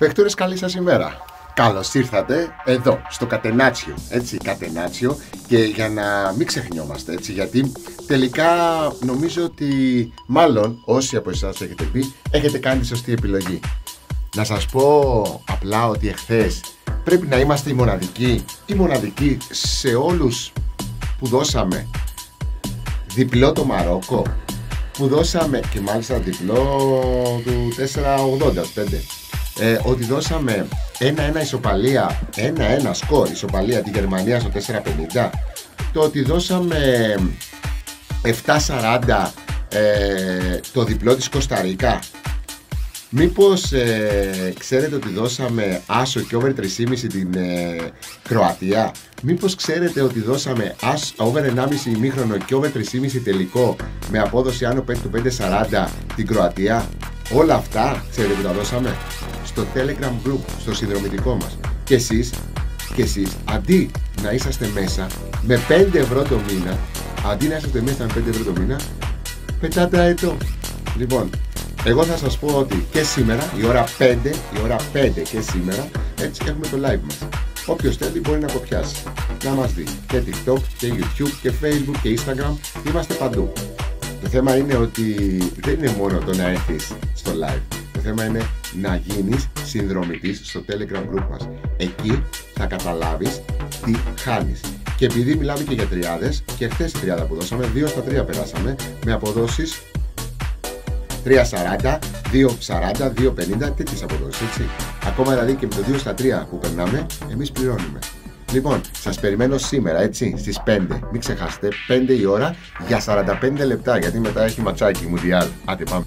Παιχτούρες καλή σας ημέρα. Καλώς ήρθατε εδώ, στο Κατενάτσιο, έτσι, Κατενάτσιο και για να μην ξεχνιόμαστε, έτσι, γιατί τελικά νομίζω ότι μάλλον όσοι από εσάς έχετε πει, έχετε κάνει τη σωστή επιλογή. Να σας πω απλά ότι εχθές πρέπει να είμαστε οι μοναδικοί, οι μοναδικοί σε όλους που δώσαμε διπλό το Μαρόκο, που δώσαμε και μάλιστα διπλό του 485 ε, ότι δώσαμε 1-1 ισοπαλία, 1-1 σκορ ισοπαλία τη Γερμανία στο 450 το ότι δώσαμε 7-40 ε, το διπλό της Κωνσταντίνα Μήπως ε, ξέρετε ότι δώσαμε άσο και over 3,5 την ε, Κροατία; Μήπως ξέρετε ότι δώσαμε άσο, over 1,5 ημίχρονο και over 3,5 τελικό με απόδοση άνω 5 του 5,40 την Κροατία; Όλα αυτά ξέρετε που τα δώσαμε; Στο Telegram group, στο συνδρομητικό μας. Και εσείς, και εσείς, αντί να είσαστε μέσα με 5 ευρώ το μήνα, αντί να είσαστε μέσα με 5 ευρώ το μήνα, πετάτε αετό. Λοιπόν, εγώ θα σας πω ότι και σήμερα, η ώρα 5, η ώρα 5 και σήμερα, έτσι έχουμε το live μας. Όποιος θέλει μπορεί να το πιάσει, να μας δει. Και TikTok και YouTube και Facebook και Instagram, είμαστε παντού. Το θέμα είναι ότι δεν είναι μόνο το να έρθεις στο live. Το θέμα είναι να γίνεις συνδρομητής στο Telegram group μας. Εκεί θα καταλάβεις τι χάνεις. Και επειδή μιλάμε και για τριάδες, και χθες η τριάδα που δώσαμε, 2 στα 3 περάσαμε, με αποδόσεις 3,40, 2,40, 2,50, τέτοιες αποδόσεις, έτσι. Ακόμα δηλαδή και με το 2 στα 3 που περνάμε, εμείς πληρώνουμε. Λοιπόν, σας περιμένω σήμερα, έτσι, στις 5. Μην ξεχάσετε, 5 η ώρα για 45 λεπτά, γιατί μετά έχει ματσάκι μου διάλ. Άντε πάμε.